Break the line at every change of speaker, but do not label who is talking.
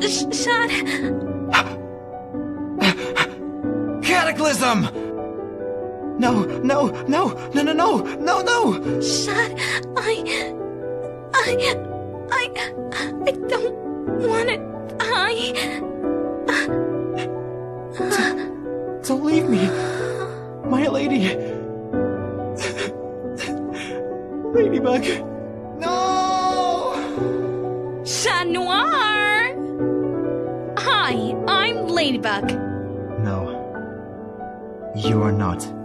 Sh- Chat,
Cataclysm! No, no, no, no, no, no, no, no!
Chat, I. I. I. I don't want to die.
Don't leave me! My lady! Ladybug!
Noir! Hi, I'm Ladybug.
No. You are not.